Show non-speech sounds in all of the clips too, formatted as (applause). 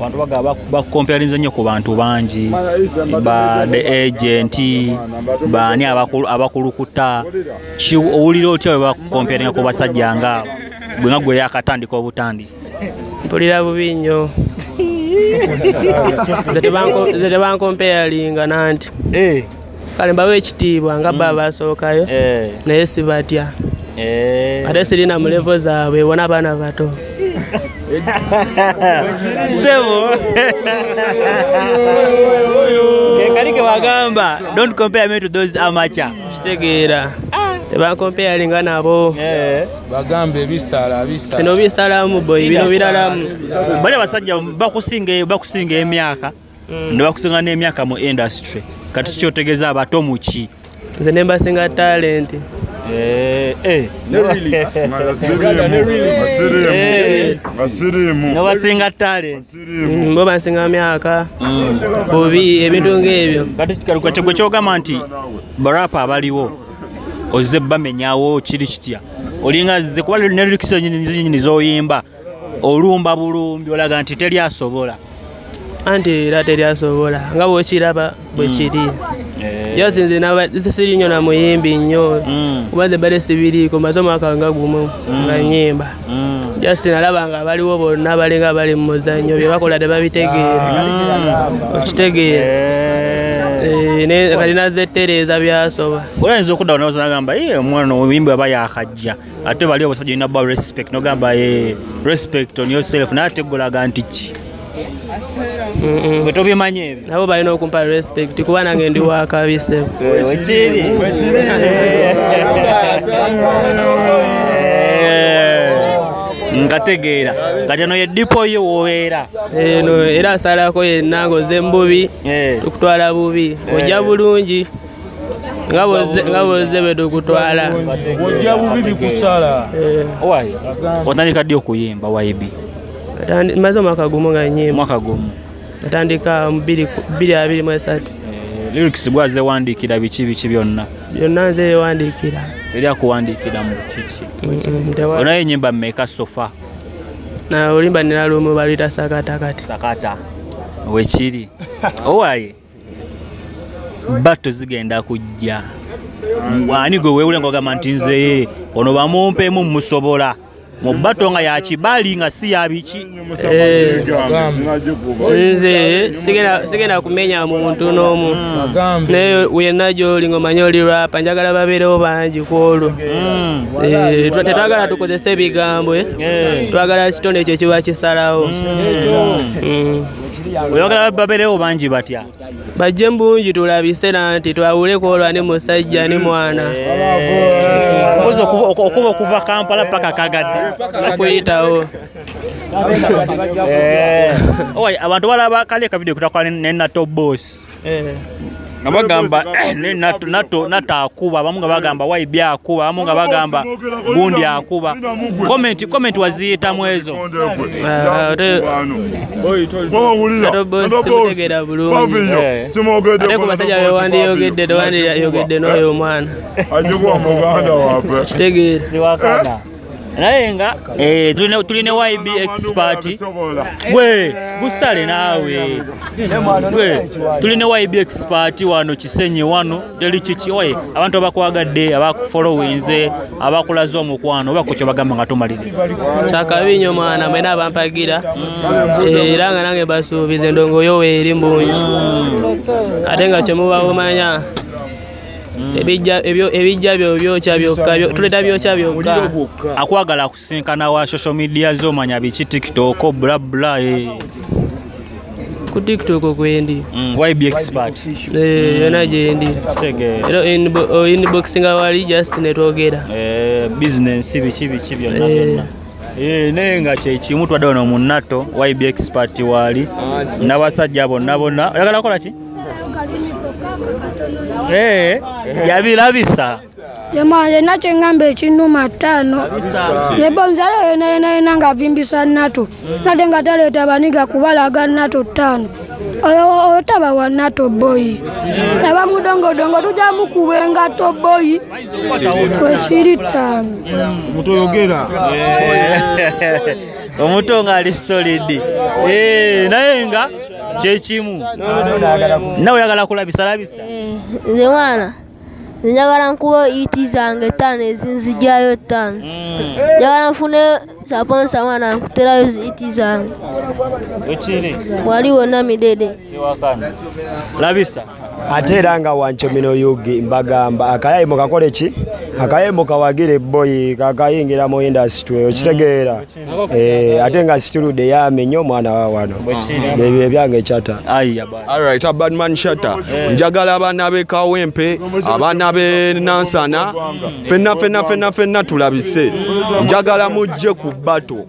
abantu baga bakompyalinze nnyo ku bantu bangi. Ba the agent baani abakulu- abakulukuta. Ki- owulira otya bwe bakompyalinga ku basajja nga gwe nga gwe yakatandika obutandisi? Mpulira bubi nnyo. Nze tebanko- nze tebankompeyalinga nanti. Kale mbawa ekitiibwa nga bba basookayo naye sibatya ate sirina mu levo zaabwe bona abaana bato sebo. Kekali ke wagamba don't compare me to those amateur. Kitegeera tebankompeyalinga nabo. Bagambe ebisala bisala. Bino bisalamu boyi bino biralamu. Bali abasajja bakusinga bakusinga emyaka. Ne bakusinga n'emyaka mu industry. Kati kikyotegeeza abato muki nze ne mbasinga talenti basinga talent Mm, bo bansinga myaka. Bubi ebintu ngaebyo kati gwe kyogamba nti barapa abaliwo ozze bamenyawo kiri kitya? Olinga zze kuba ne lirikisi zinyini zoyimba olumba bulumbi olaga nti teri asobola anti era teryasobola nga bwekiraba bwekiri nze naba- nze siri nnyo na muyimbi nnyo. Mm, kuba nze bale sibiriiko maze omwaka nga gumu nga nyimba mm. just nalaba nga abaliwo bonna balinga bali mu muzannyo bye bakola tebabitegeera okitegeera Eh, ne- kati nazettereeza byasoba. Oyinza okuddawo nagamba ye omwana omuyimbi aba yakajja ate bali obusajja olina bwa respect nogamba ye respect on yourself. Naye ate golaga nti ki bwe tobimanyi ebyo nabo balina okumpa respect kuba nange ndi wakabise wekiri ngategeera kati eno ye dipo ye wobeera. Eno era asalako yenna ngaoze mububi tukutwala bubi. Ojja bulungi nga nga bwozze bwe tukutwala. Ojja bubi bikusala. Eh, otandika ddi okuyimba waibi maze omwaka gumu nga nyimba mwaka gumu natandika mu bbiri ku- bbiri abiri mu esatu. Lyrics gwaze wandiikira biki biki byonna? Byonna nze yewandiikira eri akuwandiikira mu kiki? Onayo enyimba mmeka sofa? Na olimba nira lumu baluyita sakata kati sakata. Wekiri? (laughs) Owaye. Bato zigenda kujja. Ani gwe weewule ngaogamba nti nzeye ono bamumpemu musobola mu bato nga yakibali nga si yabiki nze sigenda kumenya muntu n'omu. Naye wenna gyoli ngaomanye oli rapa njagala babeerewo bangi ku olwo. Eh, twa- tetwagala tukozese ebigambo eh. twagala kitone ekyo kiba kisalawo. Mm. oyagala babeerewo bangi batya? Bajje mbungi tulabise nanti twawule kwolwa ne musajja ne mwana okoze okuba okuva kampala paka kagadde eh, nakuyita eh. abantu balaba kali akavidiyo kutakola nenatobosi eh. Nga bagamba eh, nato akuba abamu nga bagamba waibi akuba abamu nga bagamba gundi akuba comment comment waziyitamu ezo Ah, ate- Nato boss simutegeera bulungi Eh. ate ku basajja bewandiyogedde tewandiyogedde n'oyo omwana kitegeera siwakana naye nga eh, tulina YB expert gwe gusale naawe. Gwe tulina YB expert wano kisenyi wano teri kiki oye abantu abakwagadde abakufolowinze abakulaze omukwano oba kukyo bagamba nga tumalire. Kyakabi nnyo mwana mwena abampagira. Era nga nange basuubiza endongo yo weeri mbungi ate nga kyemuba bumanya ebijja ebyo- ebijja byo byokya byokka byo- tuleta byokya byokka. Akwagala kusinkana wa social media zomanya biki? Tiktok blabla eh. ku tiktok kwendi mm, YB expert. Eh, yona gyendi era inboxinga wali just netwogera Eh, bizinensi biki biki byonna byonna. Eh, naye nga kyekimu twadde wano mu nato YB expert waali n'abasajja bonna bonna. Oyagala kukola ki yabirabisa Jamaa yena kyengamba ekinuma ttaano nebonzayo yena yena yena ng'avimbisa nato nate nga taleeta baniga kubalaga nato ttaano oyo oyo taba wa nato boyi taba mudongodongo tujja mukuba engato boyi. Wekiri ttaano mutoyogera (laughs) (laughs) omuto ngaali solidi Eh, naye nga kyekimu nawe oyagala kulabisa labisa. Nze mwana njagala nkuba iti zange ttaano ezinzijjayo ttaano. Mm, njagala nfune saponsa mwana nkuterayo iti zange. Wekiri wali wonna midede labisa ate era nga wankyomino yugi mbagamba. Akayayimo kakole ki? Akayayimo kawagire boyi kakayingira mu indasitule okitegeera. Eh, ate nga situludde yamenyo omwana wa wano. Ebyo ebyange ekyata Alright, Badman Shatta. Njagala abaana b'e Kawempe, abaana b'e Nansana, fenna fenna fenna fenna tulabise. Njagala mujje ku bato.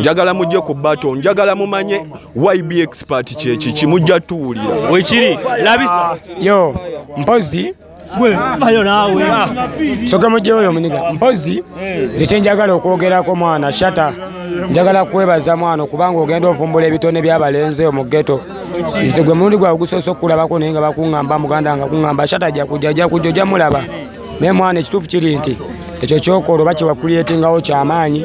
Njagala mujje ku bato. Njagala mumanye YB expert kyeki kimujja tuwulira. wekiri labisa yo mpozi vayo naawe. Soke mugyeoyo muniga mpozi kyekyenjagala okwogerako mwana shata. Njagala kwebaza mwana kubanga ogenda ovumbula ebitone byabalenzi mu geto nze gwe mulundi gwawe gusoose okulabako naye nga bakuŋŋamba muganda nga kuŋŋamba shata jakuja jakuja ojja mulaba. Naye mwana ekituufu kiri nti ekyo kyokola oba kyewakuliyetingawo kyamaanyi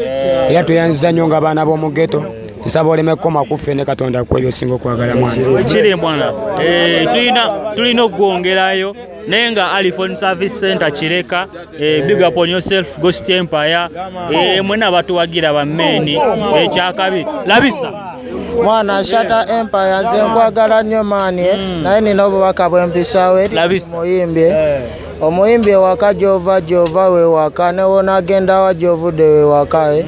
era tweyanziza nnyo nga baana b'omu geto nsaba oleme kukoma kuffe ne katonda ebyo osinga okwagala mwana. Kiri mwana. Eh, tulina tulina okugwongerayo naye nga alifon service center kireka eh, big up on yourself ghost empire. Eh, mwena batuwagira bameni ekyakabi labisa. Mwana shata empire nze nkwagala nnyo maani naye nina obubaka bwempisawo eri Labisa. Omuyimbi ewaka gyova gyova wewaka newonagenda wa gyovudde wewaka eh.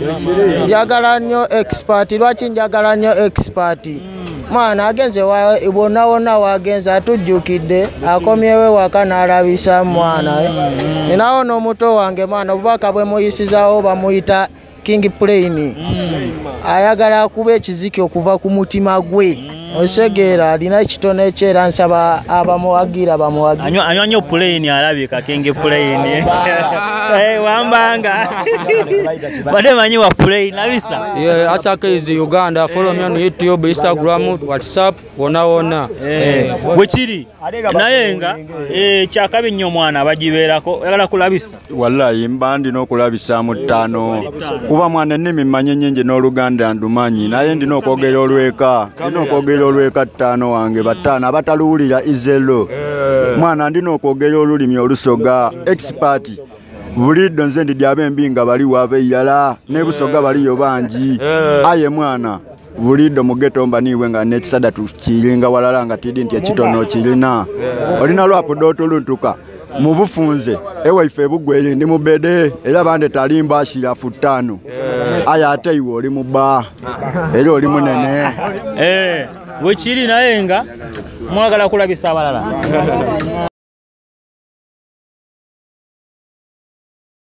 njagala nnyo expert lwaki njagala nnyo expert mwana agenze wonna wagenze atujjukidde akomyewo ewaka n'alabisa mwana eh. ninawo n'omuto wange mwana obubaka bwe muyisizaawo bamuyita king plain ayagala akuba ekiziki okuva ku mutima gwe osegeera alina ekitono ekyera nsaba abamuwagira bamuwagira anywa nnyo plane alabika kenge plane Eh, wambanga. (laughs) badde manyi wa plane labisa Yeah, Asaka is Uganda. Follow me on YouTube, Instagram, WhatsApp, wona wona. bwekiri naye nga eh, kyakabi nnyo omwana bagibeerako yagala kulabisa? Wallahi mba ndina okulabisaamu ttaano. kuba mwana ennimi mmanyi nnyingi n'oluganda ndumanyi naye ndina okwogera olweka. Ndina okwogera olweka ttaano wange battaano abataluwulira izelo mwana ndina okwogera olulimi olusoga. Expert buliddo nze ndidya ab'embi nga bali wabeeyala ne busoga baliyo bangi. Aye mwana buliddo mugeto mba niiwe nga nekisada tukiringa walala nga tidi nti ekitono kirina. Olina lwapu dootuluntuka mu bufunze ewaife ebugwere ndi mubede era bande talimba ashirafu ttaano. Aye ate iwe oli muba era oli munene. Eh, bwekiri naye nga mwagala kulabisa abalala (laughs)